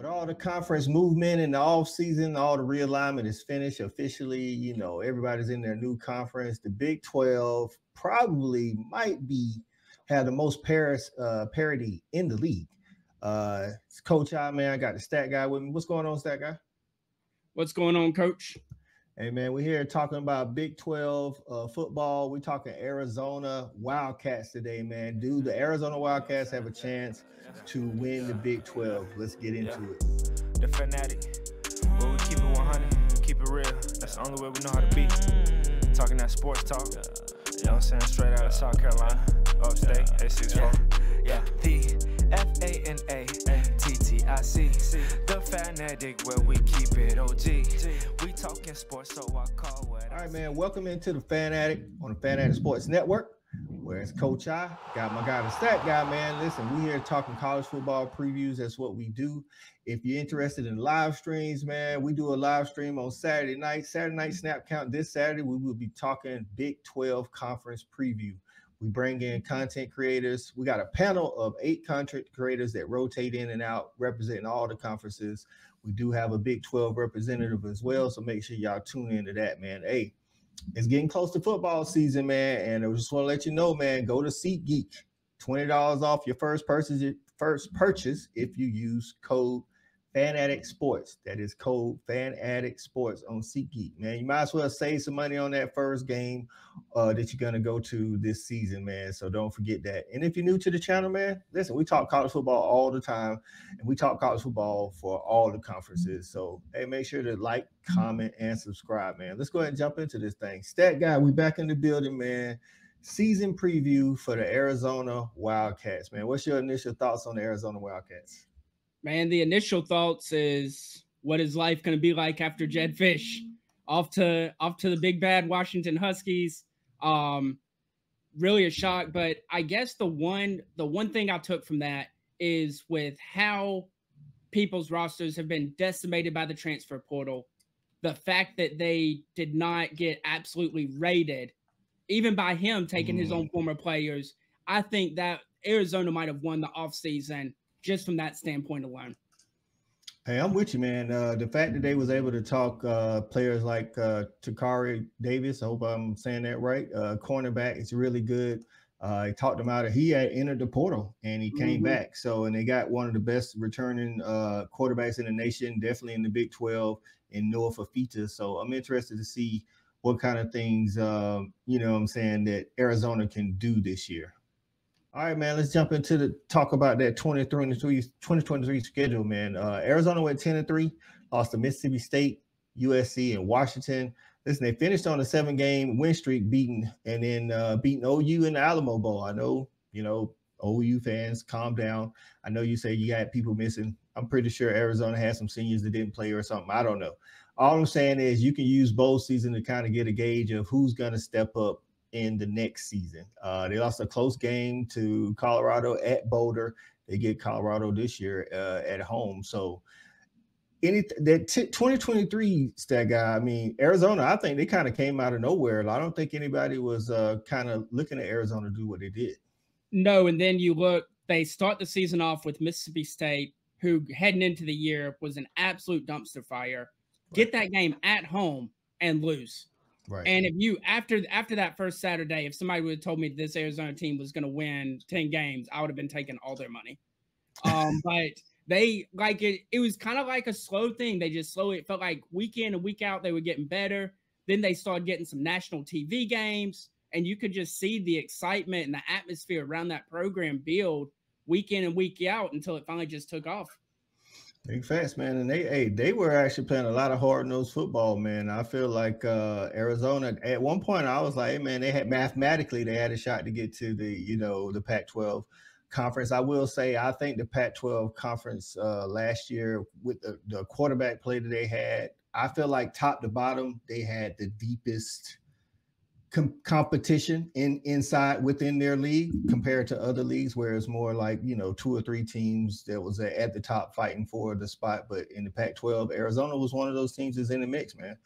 with all the conference movement in the off season, all the realignment is finished officially. You know, everybody's in their new conference. The Big 12 probably might be have the most Paris uh, parity in the league. Uh, Coach I man, I got the stat guy with me. What's going on, stat guy? What's going on, Coach? Hey man, we're here talking about Big 12 uh, football. We're talking Arizona Wildcats today, man. Do the Arizona Wildcats have a chance to win the Big 12? Let's get into yeah. it. The Fan Attic, where we keep it 100, keep it real. That's the only way we know how to be. Talking that sports talk, you know what I'm saying? Straight out of South Carolina, upstate, A64. Yeah, the F A N A T T I C. Fan Attic where we keep it OG. We talking sports, so I call what. All right, man. Welcome into the Fan Attic on the Fan Attic Sports Network. Where it's Coach I got my guy, the stat guy, man. Listen, we here talking college football previews. That's what we do. If you're interested in live streams, man, we do a live stream on Saturday night. Saturday night snap count this Saturday. We will be talking Big 12 conference preview. We bring in mm-hmm. content creators. We got a panel of eight content creators that rotate in and out, representing all the conferences. We do have a Big 12 representative as well. So make sure y'all tune into that, man. Hey, it's getting close to football season, man. And I just want to let you know, man, go to SeatGeek. $20 off your first purchase, first purchase if you use code Fan Attic Sports. That is code Fan Attic Sports on SeatGeek. Man, you might as well save some money on that first game uh, that you're gonna go to this season, man. So don't forget that. And if you're new to the channel, man, listen, we talk college football all the time, and we talk college football for all the conferences. So hey, make sure to like, comment, and subscribe, man. Let's go ahead and jump into this thing. Stat guy, we back in the building, man. Season preview for the Arizona Wildcats, man. What's your initial thoughts on the Arizona Wildcats? Man, the initial thoughts is what is life going to be like after Jedd Fisch? off to off to the big bad Washington Huskies. Um, really a shock, but I guess the one the one thing I took from that is with how people's rosters have been decimated by the transfer portal. The fact that they did not get absolutely raided, even by him taking mm. his own former players, I think that Arizona might have won the offseason just from that standpoint alone. Hey, I'm with you, man. Uh, the fact that they was able to talk uh, players like uh, Tacario Davis, I hope I'm saying that right. Uh, cornerback is really good. Uh, he talked him out of he had entered the portal and he came mm-hmm. back. So and they got one of the best returning uh, quarterbacks in the nation, definitely in the Big 12 in Noah Fifita. So I'm interested to see what kind of things um, you know I'm saying that Arizona can do this year. All right, man. Let's jump into the talk about that 2023, 2023 schedule, man. Uh, Arizona went 10 and 3, lost to Mississippi State, USC, and Washington. Listen, they finished on a seven game win streak, beating and then uh, beating OU in the Alamo Bowl. I know, you know, OU fans, calm down. I know you say you got people missing. I'm pretty sure Arizona has some seniors that didn't play or something. I don't know. All I'm saying is you can use bowl season to kind of get a gauge of who's going to step up in the next season. Uh, they lost a close game to Colorado at Boulder. They get Colorado this year uh, at home. So any that t- 2023 stat guy, I mean Arizona, I think they kind of came out of nowhere. I don't think anybody was uh, kind of looking at Arizona do what they did. No, and then you look, they start the season off with Mississippi State, who heading into the year was an absolute dumpster fire. Get that game at home and lose. Right. And if you after after that first Saturday, if somebody would have told me this Arizona team was going to win 10 games, I would have been taking all their money. Um, but they like it, it was kind of like a slow thing. They just slowly it felt like week in and week out they were getting better. Then they started getting some national TV games, and you could just see the excitement and the atmosphere around that program build week in and week out until it finally just took off. Big facts, man. And they hey, they were actually playing a lot of hard-nosed football, man. I feel like uh Arizona at one point I was like, hey man, they had mathematically they had a shot to get to the, you know, the Pac-12 conference. I will say I think the Pac-12 conference uh last year with the, the quarterback play that they had, I feel like top to bottom, they had the deepest com- competition in inside within their league compared to other leagues where it's more like you know two or three teams that was at the top fighting for the spot but in the pac 12 arizona was one of those teams that's in the mix man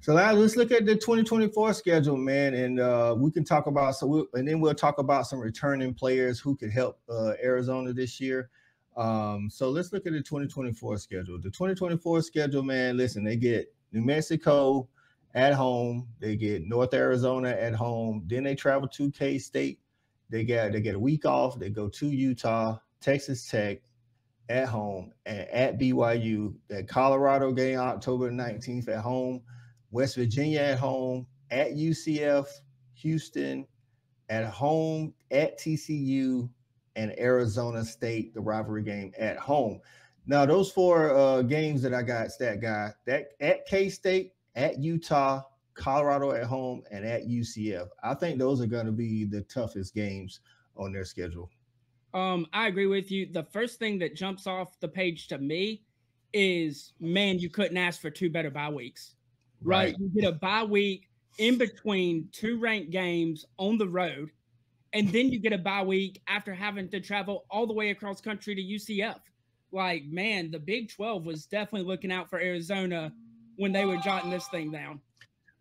so now let's look at the 2024 schedule man and uh, we can talk about so we'll, and then we'll talk about some returning players who could help uh, arizona this year Um, so let's look at the 2024 schedule. The 2024 schedule, man, listen, they get New Mexico at home, they get North Arizona at home, then they travel to K State. They get they get a week off, they go to Utah, Texas Tech at home, and at BYU. That Colorado game October 19th at home, West Virginia at home, at UCF, Houston, at home, at TCU, and Arizona State, the rivalry game at home. Now, those four uh, games that I got, stat guy, that at K State, at Utah, Colorado at home, and at UCF. I think those are going to be the toughest games on their schedule. Um, I agree with you. The first thing that jumps off the page to me is, man, you couldn't ask for two better bye weeks, right? right? You get a bye week in between two ranked games on the road and then you get a bye week after having to travel all the way across country to UCF. Like, man, the Big 12 was definitely looking out for Arizona when they were jotting this thing down.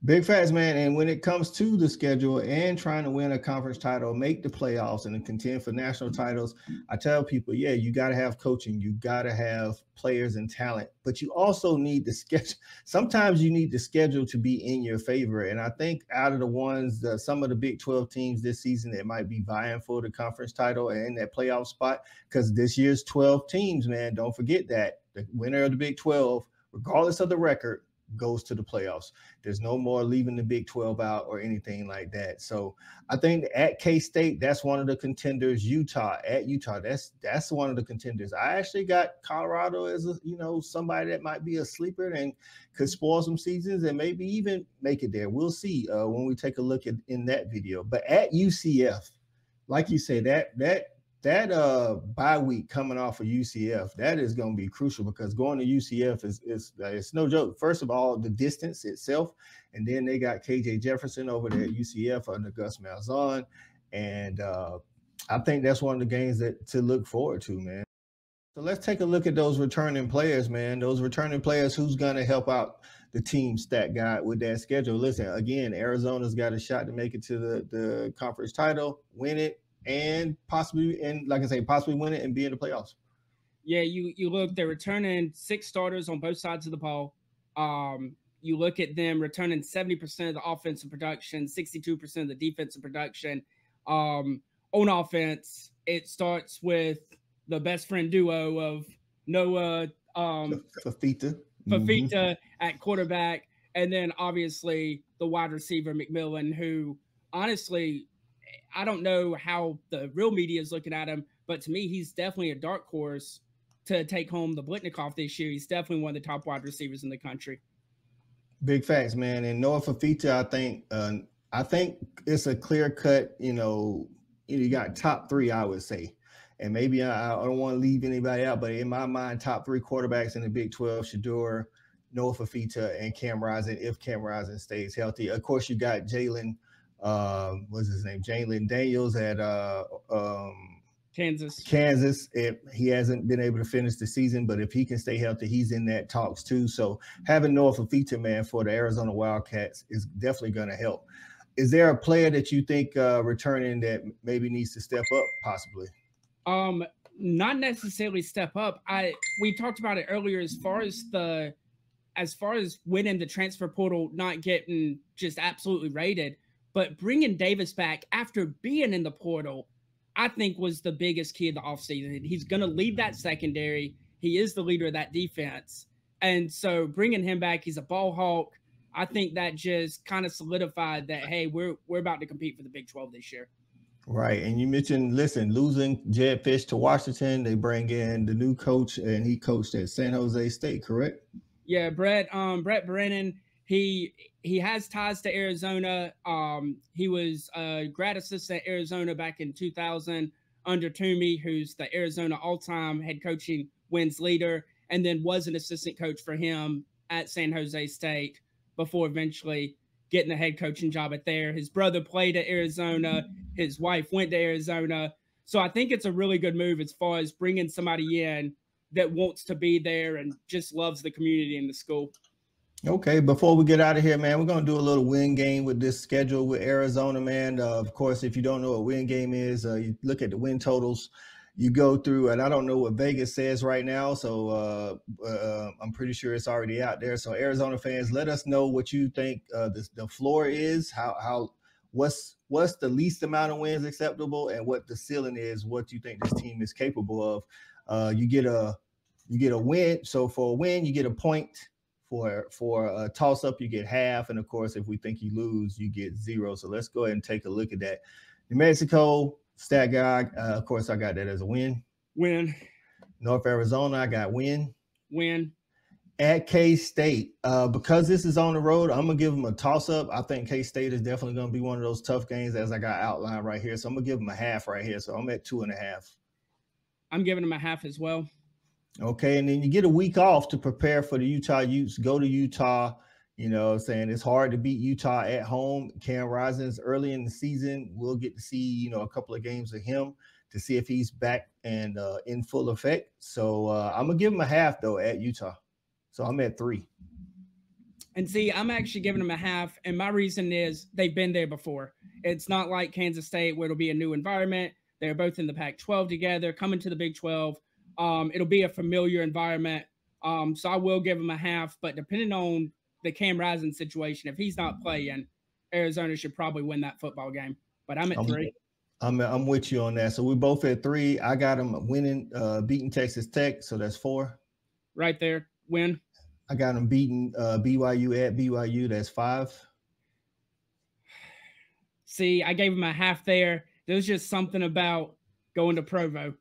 Big facts, man. And when it comes to the schedule and trying to win a conference title, make the playoffs and contend for national titles, I tell people, yeah, you got to have coaching, you got to have players and talent, but you also need the schedule. Sometimes you need the schedule to be in your favor. And I think out of the ones, some of the Big 12 teams this season that might be vying for the conference title and that playoff spot, because this year's 12 teams, man, don't forget that the winner of the Big 12, regardless of the record, goes to the playoffs. There's no more leaving the Big 12 out or anything like that. So I think at K State, that's one of the contenders. Utah at Utah, that's that's one of the contenders. I actually got Colorado as a you know somebody that might be a sleeper and could spoil some seasons and maybe even make it there. We'll see uh, when we take a look at in that video. But at UCF, like you say, that that that uh bye week coming off of UCF, that is going to be crucial because going to UCF is is uh, it's no joke. First of all, the distance itself, and then they got KJ Jefferson over there at UCF under Gus Malzahn, and uh, I think that's one of the games that to look forward to, man. So let's take a look at those returning players, man. Those returning players, who's going to help out the team stat guy with that schedule? Listen, again, Arizona's got a shot to make it to the the conference title, win it and possibly and like I say, possibly win it and be in the playoffs. Yeah, you you look, they're returning six starters on both sides of the ball. Um, you look at them returning 70% of the offensive production, 62% of the defensive production. Um, on offense, it starts with the best friend duo of Noah um Fifita. Fifita mm-hmm. at quarterback, and then obviously the wide receiver McMillan, who honestly I don't know how the real media is looking at him, but to me, he's definitely a dark horse to take home the Biletnikoff this year. He's definitely one of the top wide receivers in the country. Big facts, man. And Noah Fifita, I think, uh, I think it's a clear cut. You know, you got top three, I would say, and maybe I, I don't want to leave anybody out, but in my mind, top three quarterbacks in the Big Twelve: Shedeur, Noah Fifita, and Cam Rising. If Cam Rising stays healthy, of course, you got Jalen um, what's his name? Jalon Daniels at uh, um, Kansas. Kansas. If he hasn't been able to finish the season, but if he can stay healthy, he's in that talks too. So having Noah Fifita man, for the Arizona Wildcats is definitely going to help. Is there a player that you think uh, returning that maybe needs to step up, possibly? Um, not necessarily step up. I we talked about it earlier as far as the as far as winning the transfer portal, not getting just absolutely rated but bringing Davis back after being in the portal, I think was the biggest key of the offseason. He's going to lead that secondary. He is the leader of that defense. And so bringing him back, he's a ball hawk. I think that just kind of solidified that hey, we're we're about to compete for the Big 12 this year. Right. And you mentioned, listen, losing Jedd Fisch to Washington, they bring in the new coach and he coached at San Jose State, correct? Yeah, Brent, um, Brent Brennan, he he has ties to Arizona. Um, he was a grad assistant at Arizona back in 2000 under Tomey, who's the Arizona all-time head coaching wins leader, and then was an assistant coach for him at San Jose State before eventually getting the head coaching job at there. His brother played at Arizona. His wife went to Arizona. So I think it's a really good move as far as bringing somebody in that wants to be there and just loves the community and the school. Okay, before we get out of here, man, we're gonna do a little win game with this schedule with Arizona, man. Uh, of course, if you don't know what win game is, uh, you look at the win totals. you go through, and I don't know what Vegas says right now, so uh, uh, I'm pretty sure it's already out there. So Arizona fans, let us know what you think uh, the, the floor is. How how what's what's the least amount of wins acceptable, and what the ceiling is. What you think this team is capable of. Uh, you get a you get a win. So for a win, you get a point. For for a toss up, you get half, and of course, if we think you lose, you get zero. So let's go ahead and take a look at that. New Mexico, Stat guy, uh, of course, I got that as a win. Win. North Arizona, I got win. Win. At K State, uh, because this is on the road, I'm gonna give them a toss up. I think K State is definitely gonna be one of those tough games as I got outlined right here. So I'm gonna give them a half right here. So I'm at two and a half. I'm giving them a half as well. Okay, and then you get a week off to prepare for the Utah Utes. Go to Utah you know saying? It's hard to beat Utah at home. Cam Rising's early in the season. We'll get to see, you know, a couple of games of him to see if he's back and uh, in full effect. So uh, I'm gonna give him a half though at Utah. So I'm at three. And see, I'm actually giving them a half, and my reason is they've been there before. It's not like Kansas State where it'll be a new environment. They're both in the Pac-12 together, coming to the Big 12. Um, it'll be a familiar environment. Um, so I will give him a half, but depending on the Cam Rising situation. If he's not playing, Arizona should probably win that football game. But I'm at I'm, three. I'm I'm with you on that. So we're both at three. I got him winning, uh, beating Texas Tech, so that's four. Right there, win. I got him beating uh, BYU at BYU. That's five. See, I gave him a half there. There's just something about going to Provo.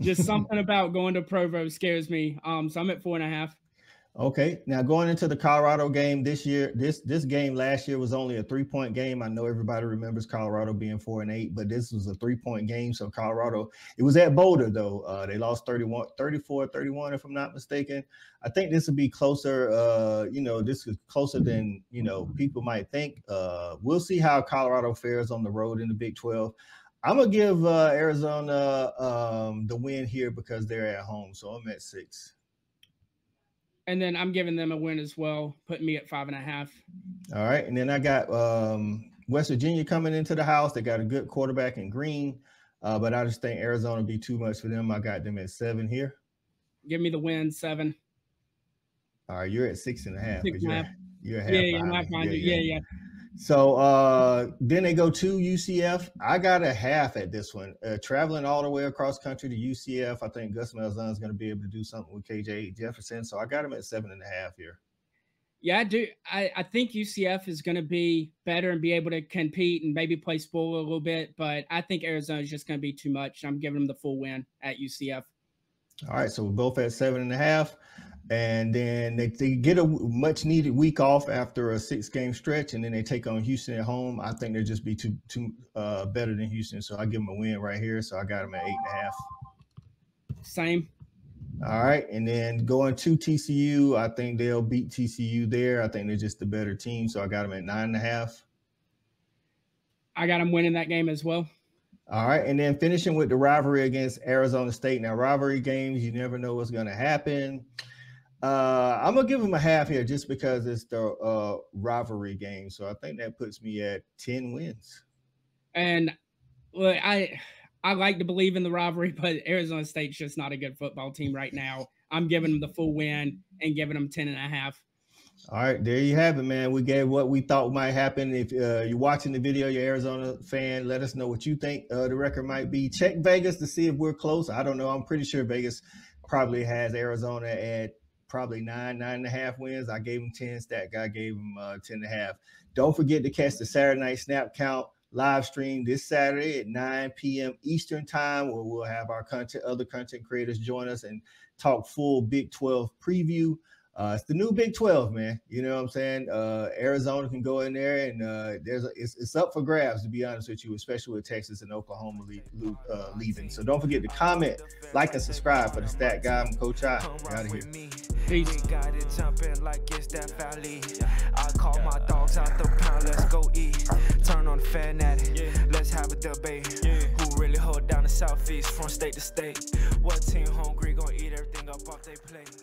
Just something about going to Provo scares me. Um, so I'm at four and a half. Okay, now going into the Colorado game this year, this this game last year was only a three point game. I know everybody remembers Colorado being four and eight, but this was a three point game. So Colorado, it was at Boulder though. Uh, they lost 31, 34, 31, if I'm not mistaken. I think this would be closer. Uh, you know, this is closer than you know people might think. Uh, we'll see how Colorado fares on the road in the Big 12. I'm gonna give uh, Arizona um, the win here because they're at home. So I'm at six. And then I'm giving them a win as well, putting me at five and a half. All right. And then I got um, West Virginia coming into the house. They got a good quarterback in Greene, uh, but I just think Arizona be too much for them. I got them at seven here. Give me the win, seven. All right, you're at six and a half. Six and a half. You're, you're yeah, yeah, yeah, yeah, yeah. So uh, then they go to UCF. I got a half at this one. Uh, traveling all the way across country to UCF, I think Gus Malzahn is going to be able to do something with KJ Jefferson. So I got him at seven and a half here. Yeah, I do. I, I think UCF is going to be better and be able to compete and maybe play spoiler a little bit, but I think Arizona is just going to be too much. I'm giving them the full win at UCF. All right, so we're both at seven and a half and then they, they get a much needed week off after a six game stretch and then they take on houston at home. I think they'll just be too too uh, better than houston so i give them a win right here so i got them at eight and a half. Same. All right and then going to tcu i think they'll beat tcu there. I think they're just the better team so i got them at nine and a half. I got them winning that game as well. All right, and then finishing with the rivalry against Arizona State. Now, rivalry games, you never know what's going to happen. Uh, I'm gonna give him a half here just because it's the uh, rivalry game. So I think that puts me at 10 wins. And well, I I like to believe in the rivalry, but Arizona State's just not a good football team right now. I'm giving them the full win and giving them 10 and a half. All right, there you have it, man. We gave what we thought might happen. If uh, you're watching the video, you're Arizona fan, let us know what you think uh, the record might be. Check Vegas to see if we're close. I don't know. I'm pretty sure Vegas probably has Arizona at probably nine, nine and a half wins. I gave him 10. Stat guy gave him uh, 10 and a half. Don't forget to catch the Saturday night snap count live stream this Saturday at 9 p.m. Eastern time, where we'll have our content, other content creators join us and talk full Big 12 preview. Uh, it's the new Big 12, man. You know what I'm saying? Uh, Arizona can go in there and uh, there's a, it's, it's up for grabs, to be honest with you, especially with Texas and Oklahoma le- uh, leaving. So don't forget to comment, like, and subscribe for the stat guy. I'm Coach I. Out of here. Peace. We got it jumping like it's that valley. I call my dogs out the pound, let's go eat. Turn on the fan at it, let's have a debate. Who really hold down the southeast from state to state? What team hungry gonna eat everything up off they plate?